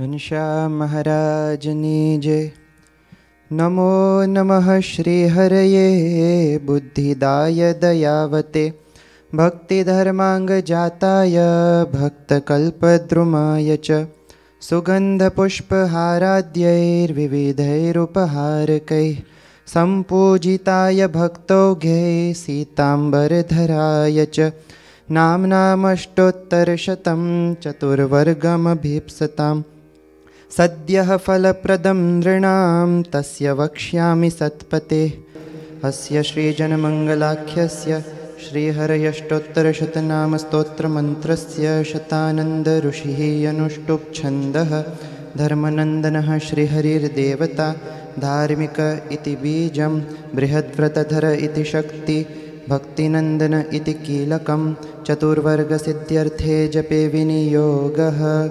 घनश्याम महाराजनी जय नमो नमः श्रीहरये, बुद्धिदाय दयावते। भक्तिधर्माङ्गजाताय भक्तकल्पद्रुमाय च। सुगन्धपुष्पहाराद्यैर्विविधैरुपहारकैः सम्पूजिताय भक्तौघे, सीताम्बरधराय च। नाम्नामष्टोत्तरशतं चतुर्वर्गमभीप्सताम्। सद्यः फलप्रदं नृणां, तस्य वक्ष्यामि सत्पते। अस्य श्रीजनमङ्गलाख्यस्य श्रीहरयष्टोत्तरशतनामस्तोत्रमन्त्रस्य शतानन्दऋषिः अनुष्टुप्छन्दः धर्मनन्दनः श्रीहरिर्देवता, धार्मिक इति बीजं, बृहद्व्रतधर इति शक्ति, भक्तिनन्दन इति कीलकं, चतुर्वर्गसिद्ध्यर्थे जपे विनियोगः।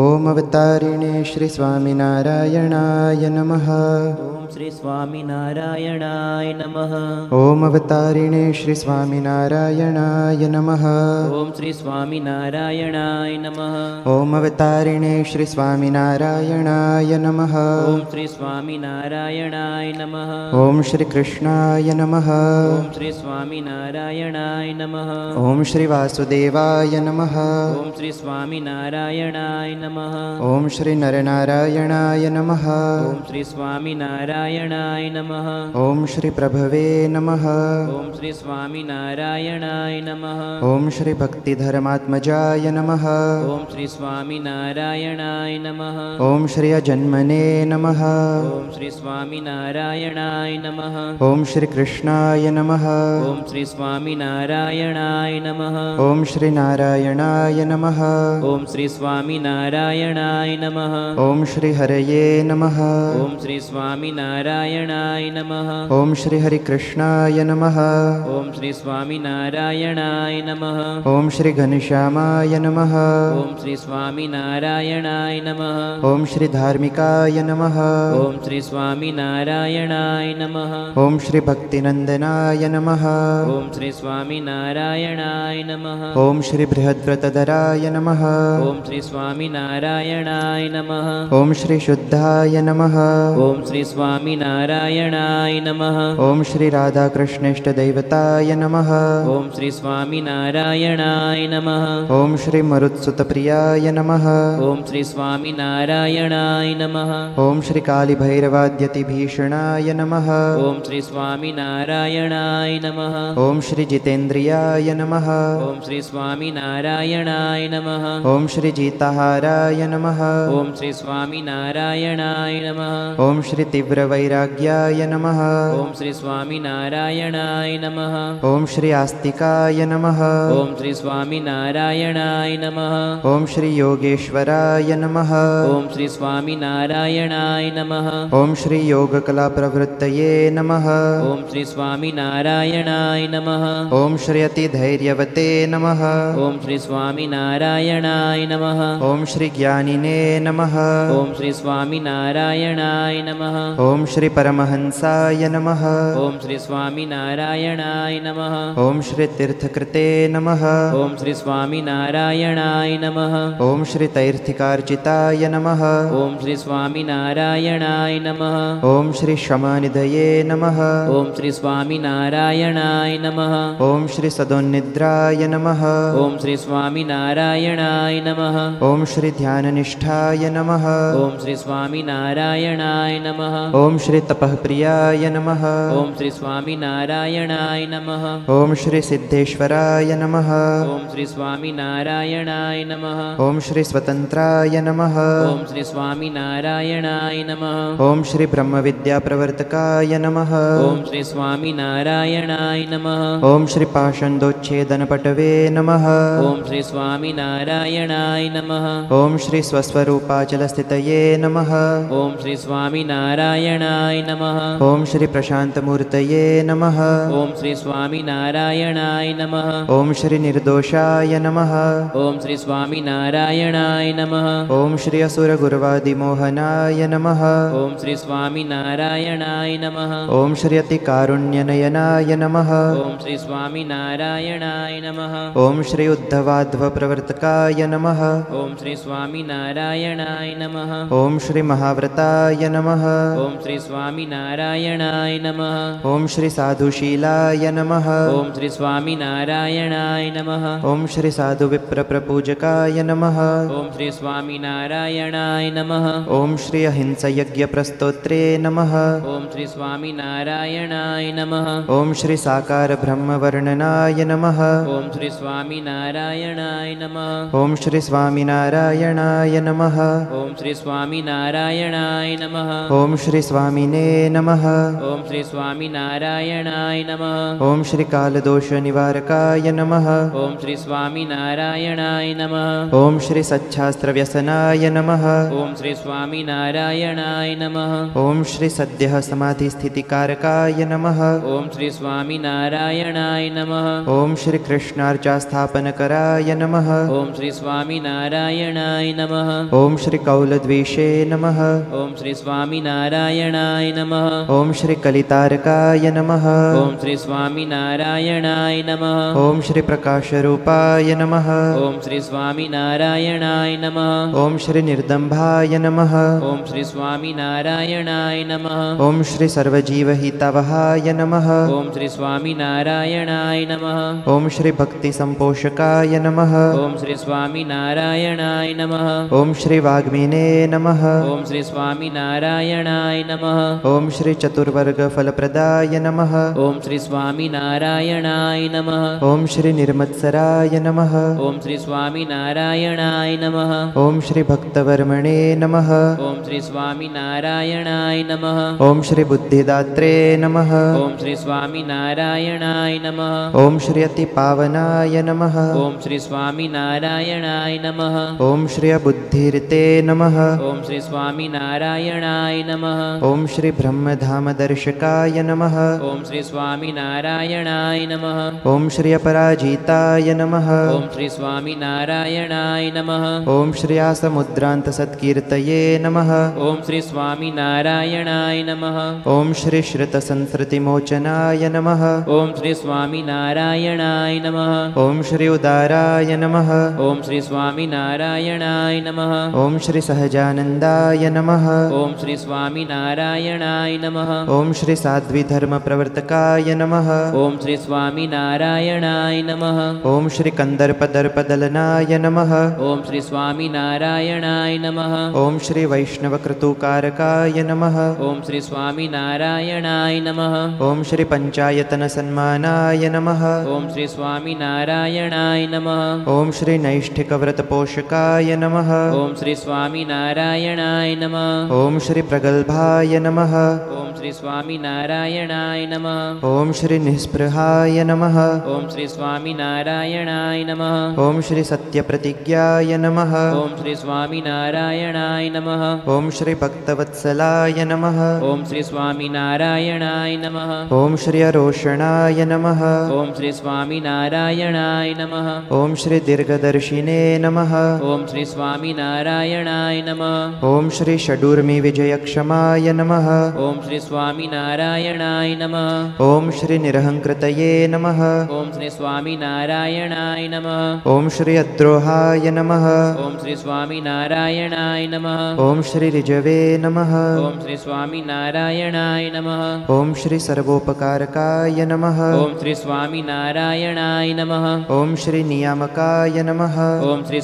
ॐ अवतारिणे श्रीस्वामिनारायणाय नमः। ॐ श्री स्वामिनारायणाय नमः। ॐ अवतारिणे श्रीस्वामिनारायणाय नमः। ॐ श्री स्वामिनारायणाय नमः। ॐ अवतारिणे श्रीस्वामिनारायणाय नमः। ॐ श्री स्वामिनारायणाय नमः। ॐ श्रीकृष्णाय नमः। ॐ श्री स्वामिनारायणाय नमः। ॐ श्रीवासुदेवाय नमः। ॐ श्री स्वामिनारायणाय नमः ॐ श्रीनरनारायणाय नमः ॐ श्री स्वामिनारायणाय नमः ॐ श्रीप्रभवे नमः ॐ श्री स्वामिनारायणाय नमः ॐ श्रीभक्तिधर्मात्मजाय नमः ॐ श्री स्वामिनारायणाय नमः ॐ श्रियजन्मने नमः ॐ श्री स्वामिनारायणाय नमः ॐ श्रीकृष्णाय नमः ॐ श्री स्वामी स्वामिनारायणाय नमः ॐ श्रीनारायणाय नमः ॐ श्री स्वामिनारायणाय नमः ॐ श्रीहरये नमः ॐ श्री स्वामिनारायणाय नमः ॐ श्रीहरिकृष्णाय नमः ॐ श्री स्वामिनारायणाय नमः ॐ श्रीघनश्यामाय नमः ॐ श्री स्वामिनारायणाय नमः ॐ श्रीधार्मिकाय नमः ॐ श्री स्वामिनारायणाय नमः ॐ श्रीभक्तिनन्दनाय नमः ॐ श्री स्वामिनारायणाय नमः ॐ श्रीबृहद्व्रतधराय नमः ॐ श्री स्वामिनारायणाय नमः ॐ श्रीशुद्धाय नमः ॐ श्री स्वामिनारायणाय नमः ॐ श्रीराधाकृष्णेष्टदैवताय नमः ॐ श्री स्वामिनारायणाय नमः ॐ श्रीमरुत्सुतप्रियाय नमः ॐ श्री स्वामिनारायणाय नमः ॐ श्रीकालिभैरवाद्यतिभीषणाय नमः ॐ श्री स्वामिनारायणाय नमः ॐ श्रीजितेन्द्रियाय नमः ॐ श्री स्वामिनारायणाय नमः ॐ श्रीजीताहाराय नमः ॐ श्री स्वामिनारायणाय नमः ॐ श्रीतीव्रवैराग्याय नमः ॐ श्री स्वामिनारायणाय नमः ॐ श्री आस्तिकाय नमः ॐ श्री स्वामिनारायणाय नमः ॐ श्रीयोगेश्वराय नमः ॐ श्री स्वामिनारायणाय नमः ॐ श्रीयोगकलाप्रवृत्तये नमः ॐ श्री स्वामिनारायणाय नमः ॐ श्रीयतिधैर्यवते नमः ॐ श्री स्वामिनारायणाय नमः ॐ श्रीज्ञानिने नमः ॐ श्री स्वामिनारायणाय नमः ॐ श्रीपरमहंसाय नमः ॐ श्री स्वामी स्वामिनारायणाय नमः ॐ श्रीतीर्थकृते नमः ॐ श्री स्वामी स्वामिनारायणाय नमः ॐ श्रीतैर्थिकार्चिताय नमः ॐ श्री स्वामी स्वामिनारायणाय नमः ॐ श्रीक्षमानिधये नमः ॐ श्री स्वामी स्वामिनारायणाय नमः ॐ श्रीसदोन्निद्राय नमः ॐ श्री स्वामी स्वामिनारायणाय नमः ॐ श्रीध्याननिष्ठाय नमः ॐ श्री स्वामिनारायणाय नमः ॐ श्रीतपःप्रियाय नमः ॐ श्री स्वामिनारायणाय नमः ॐ श्रीसिद्धेश्वराय नमः ॐ श्री स्वामिनारायणाय नमः ॐ श्रीस्वतन्त्राय नमः ॐ श्री स्वामी नारायणा नम स्वामिनारायणाय नमः ॐ श्रीब्रह्मविद्याप्रवर्तकाय नमः ॐ श्री स्वामिनारायणाय नमः ॐ श्रीपाषण्डोच्छेदनपटवे नमः ॐ श्री स्वामी स्वामिनारायणाय नमः ॐ श्री स्वस्वरूपाचलस्थितये नमः ॐ श्री स्वामी स्वामिनारायणाय नमः ॐ श्री प्रशान्तमूर्तये नमः ॐ श्री स्वामी स्वामिनारायणाय नमः ॐ श्री निर्दोषाय नमः ॐ श्री स्वामिनारायणाय नमः ॐ श्री असुरगुर्वादिमोहनाय नमः ॐ श्री स्वामिनारायणाय नमः ॐ श्री अतिकारुण्यनयनाय नमः ॐ श्री स्वामी स्वामिनारायणाय नमः ॐ श्री उद्धवाध्वप्रवर्तकाय नमः ॐ श्री स्वामिनारायणाय नमः ॐ श्री महाव्रताय नमः ॐ श्री स्वामिनारायणाय नमः ॐ श्री साधुशीलाय नमः ॐ श्री स्वामिनारायणाय नमः ॐ श्री साधुविप्रप्रपूजकाय नमः ॐ श्री स्वामिनारायणाय नमः ॐ श्री अहिंसयज्ञप्रस्तोत्रे नमः ॐ श्री स्वामिनारायणाय नमः ॐ श्री साकारब्रह्मवर्णनाय नमः ॐ श्री स्वामिनारायणाय नमः ॐ श्री स्वामिनारायणाय नमः ॐ श्री स्वामी स्वामिनारायणाय नमः ॐ श्री स्वामिने नमः ॐ श्री स्वामी स्वामिनारायणाय नमः ॐ श्री कालदोषनिवारकाय नमः ॐ श्री स्वामी स्वामिनारायणाय नमः ॐ श्री सच्छास्त्रव्यसनाय नमः ॐ श्री स्वामी स्वामिनारायणाय नमः ॐ श्री सद्यः समाधिस्थितिकारकाय नमः ॐ श्री स्वामिनारायणाय नमः ॐ श्री कृष्णार्चास्थापनकराय नमः ॐ श्री स्वामिनारायणाय नमः ॐ श्री कौलद्वेषे नमः ॐ श्री स्वामिनारायणाय नमः ॐ श्री कलितारकाय नमः ॐ श्री स्वामिनारायणाय नमः ॐ श्री प्रकाशरूपाय नमः ॐ श्री स्वामिनारायणाय नमः ॐ श्री निर्दम्भाय नमः ॐ श्री स्वामिनारायणाय नमः ॐ श्री सर्वजीवहितवहाय नमः ॐ श्री स्वामिनारायणाय नमः ॐ श्री भक्तिसम्पोषकाय नमः ॐ श्री स्वामिनारायणाय नमः ॐ श्री वाग्मिने नमः ॐ श्री स्वामिनारायणाय नमः ॐ श्री चतुर्वर्गफलप्रदाय नमः ॐ श्री स्वामिनारायणाय नमः ॐ श्री निर्मत्सराय नमः ॐ श्री स्वामिनारायणाय नमः ॐ श्री भक्तवर्मणे नमः ॐ श्री स्वामिनारायणाय नमः ॐ श्री बुद्धिदात्रे नमः ॐ श्री स्वामिनारायणाय नमः ॐ श्री अतिपावनाय नमः ॐ श्री स्वामिनारायणाय नमः ॐ श्री अबुद्धिर्ते नमः ॐ श्री स्वामिनारायणाय नमः ॐ श्री ब्रह्मधामदर्शकाय नमः ॐ श्री स्वामिनारायणाय नमः ॐ श्री अपराजिताय नमः ॐ श्री स्वामिनारायणाय नमः ॐ श्री आसमुद्रान्तसत्कीर्तये नमः ॐ श्री स्वामिनारायणाय नमः ॐ श्री श्रुतसंसृतिमोचनाय नमः ॐ श्री स्वामिनारायणाय नमः ॐ श्री उदाराय नमः ॐ श्री स्वामिनारायणाय नमः ॐ श्री सहजानन्दाय नमः ॐ श्री स्वामिनारायणाय नमः ॐ श्री साध्विधर्मप्रवर्तकाय नमः ॐ श्री स्वामिनारायणाय नमः ॐ श्री कंदर्प कन्दर्पदर्पदलनाय नमः ॐ श्री स्वामिनारायणाय नमः ॐ श्री वैष्णवक्रतुकारकाय नमः ॐ श्री स्वामिनारायणाय नमः ॐ श्री पञ्चायतनसन्मानाय नमः ॐ श्री स्वामिनारायणाय नमः ॐ श्री नैष्ठिकव्रतपोषकाय नमः ॐ श्री स्वामिनारायणाय नमः ॐ श्री प्रगल्भाय नमः ॐ श्री स्वामिनारायणाय नमः ॐ श्री निःस्पृहाय नमः ॐ श्री स्वामिनारायणाय नमः ॐ श्री सत्यप्रतिज्ञाय नमः ॐ श्री स्वामिनारायणाय नमः ॐ श्री भक्तवत्सलाय नमः ॐ श्री स्वामिनारायणाय नमः ॐ श्री अरोषणाय नमः ॐ श्री स्वामिनारायणाय नमः ॐ श्री दीर्घदर्शिने नमः ॐ श्री स्वामिनारायणाय नमः ॐ श्री षडूर्मिविजयक्षमाय नमः ॐ श्री स्वामी स्वामिनारायणाय नमः ॐ श्री निरहङ्कृतये नमः ॐ श्री स्वामिनारायणाय नमः ॐ श्री अद्रोहाय नमः ॐ श्री स्वामी स्वामिनारायणाय नमः ॐ श्री ऋजवे नमः ॐ श्री स्वामी स्वामिनारायणाय नमः ॐ श्री सर्वोपकारकाय नमः ॐ श्री स्वामी स्वामिनारायणाय नमः ॐ श्री नियामकाय नमः ॐ श्री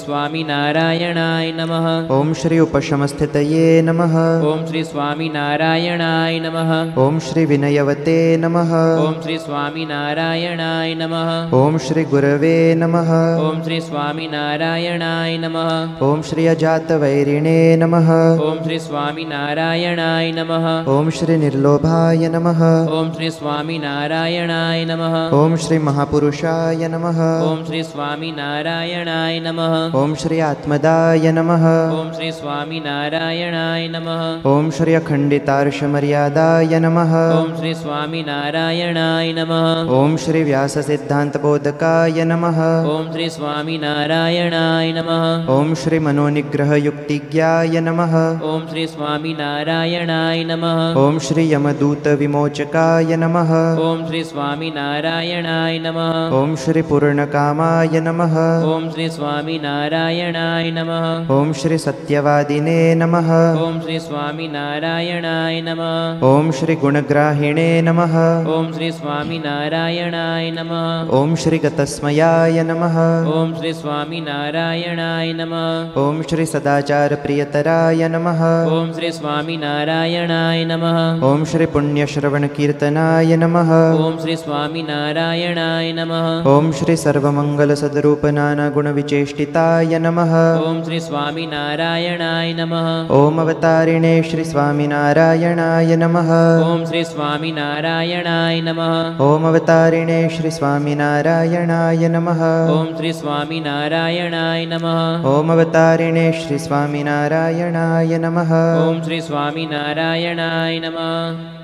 स्वामिनारायणाय नमः ॐ श्री उपशमस्थितये नमः ॐ श्री स्वामिनारायणाय नमः ॐ श्री विनयवते नमः ॐ श्री स्वामी स्वामिनारायणाय नमः ॐ श्री गुरवे नमः ॐ श्री स्वामिनारायणाय नमः ॐ श्री अजातवैरिणे नमः ॐ श्री स्वामिनारायणाय नमः ॐ श्री निर्लोभाय नमः ॐ श्री स्वामी स्वामिनारायणाय नमः ॐ श्री महापुरुषाय नमः ॐ श्री स्वामिनारायणाय नमः ॐ श्री महात्मदाय नमः ॐ श्री स्वामिनारायणाय नमः ॐ श्री अखण्डितार्षमर्यादाय नमः ॐ श्री स्वामी स्वामिनारायणाय नमः ॐ श्री व्याससिद्धान्तबोधकाय नमः ॐ श्री स्वामिनारायणाय नमः ॐ श्री मनोनिग्रहयुक्तिज्ञाय नमः ॐ श्री स्वामी स्वामिनारायणाय नमः ॐ श्री यमदूतविमोचकाय नमः ॐ श्री स्वामी स्वामिनारायणाय नमः ॐ श्री पूर्ण पूर्णकामाय नमः ॐ श्री स्वामी स्वामिनारायणाय नमः ॐ श्री सत्यवादिने नमः ॐ श्री स्वामिनारायणाय नमः ॐ श्री गुणग्राहिणे नमः ॐ श्री स्वामिनारायणाय नमः ॐ श्री गतस्मयाय नमः ॐ श्री स्वामिनारायणाय नमः ॐ श्री सदाचारप्रियतराय नमः ॐ श्री स्वामिनारायणाय नमः ॐ श्री पुण्यश्रवणकीर्तनाय नमः ॐ श्री स्वामिनारायणाय नमः ॐ श्री सर्वमङ्गलसद्रूपनानागुणविचेष्टिताय नमः ॐ श्री स्वामिनारायणाय नमः। ॐ अवतारिणे श्री स्वामिनारायणाय नमः। ॐ श्री स्वामिनारायणाय नमः। ॐ अवतारिणे श्री स्वामिनारायणाय नमः। ॐ श्री स्वामिनारायणाय नमः। ॐ अवतारिणे श्री स्वामिनारायणाय नमः। ॐ श्री स्वामिनारायणाय नमः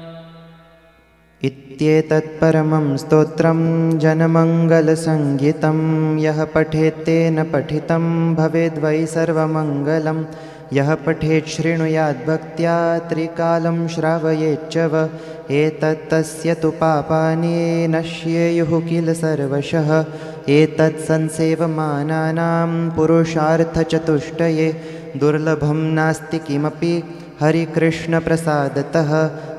इत्येतत्परमं स्तोत्रं जनमङ्गलसङ्गीतं। यः पठेत्तेन पठितं भवेद्वै सर्वमङ्गलं। यः पठेत् शृणुयाद्भक्त्या त्रिकालं श्रावयेच्च व। एतत्तस्य तु पापानि नश्येयुः किल सर्वशः। एतत् संसेवमानानां पुरुषार्थचतुष्टये। दुर्लभं नास्ति किमपि हरिकृष्णप्रसादतः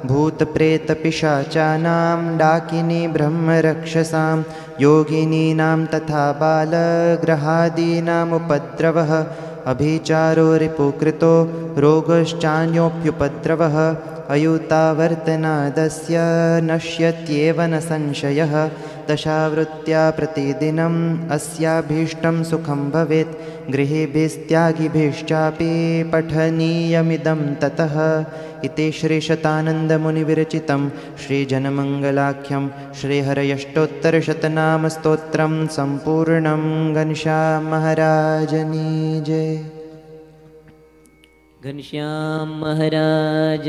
भूतप्रेतपिशाचानां डाकिनी ब्रह्मरक्षसां योगिनीनां तथा बालग्रहादीनामुपद्रवः अभिचारो रिपुकृतो रोगश्चान्योऽप्युपद्रवः अयुतावर्तनादस्य नश्यत्येव न संशयः। दशावृत्त्या प्रतिदिनम् अस्याभीष्टं सुखं भवेत्। गृहेभिस्त्यागिभिश्चापि पठनीयमिदं ततः। इति श्रीशतानन्दमुनिविरचितं श्रीजनमङ्गलाख्यं श्रीहरयष्टोत्तरशतनामस्तोत्रं सम्पूर्णं घनश्याममहाराजनी जय। घनश्याम महाराज